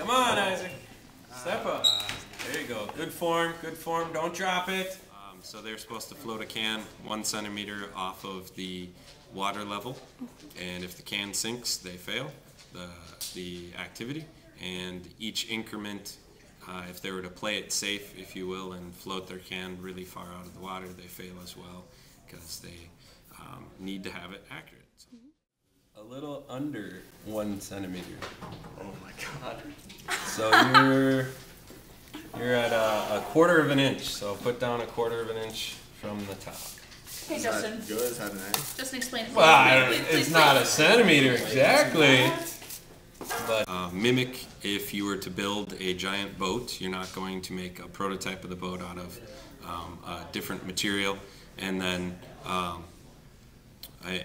Come on, Isaac. Step up. There you go. Good form, good form. Don't drop it. Um, so they're supposed to float a can one centimeter off of the water level, and if the can sinks, they fail the the activity. And each increment, uh, if they were to play it safe, if you will, and float their can really far out of the water, they fail as well because they um, need to have it accurate. A little under one centimeter. Oh my god. So you're you're at a, a quarter of an inch. So put down a quarter of an inch from the top. Hey, Is Justin. good? Is that an Justin, explain it. Well, I Please, don't, please, it's please, not a centimeter exactly. But uh, mimic if you were to build a giant boat, you're not going to make a prototype of the boat out of um, a different material and then um, I,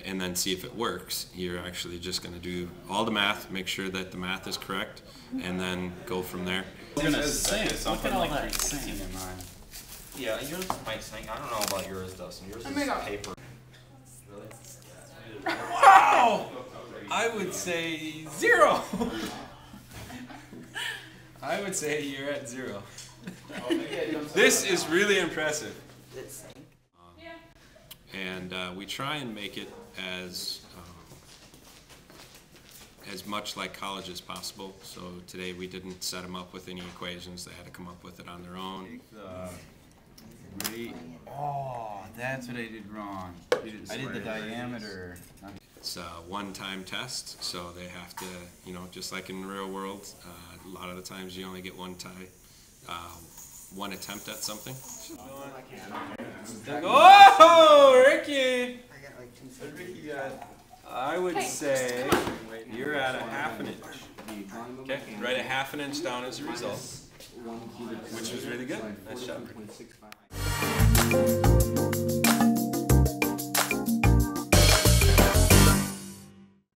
and then see if it works. You're actually just going to do all the math, make sure that the math is correct, and then go from there. We're gonna sing. Look at all that singing. Yeah, yours might sing. I don't know about yours, Dustin. Yours Oh is my God. paper. Wow! I would say zero. I would say you're at zero. Oh, this is really impressive. And uh, we try and make it as um, as much like college as possible. So today we didn't set them up with any equations; they had to come up with it on their own. The rate. Oh, that's what I did wrong. I did the diameter. It's a one-time test, so they have to, you know, just like in the real world, uh, a lot of the times you only get one tie, uh, one attempt at something. Oh, Ricky! I would Hey, say you're at a half an inch. Okay, write a half an inch down as a result, which was really good. Nice job.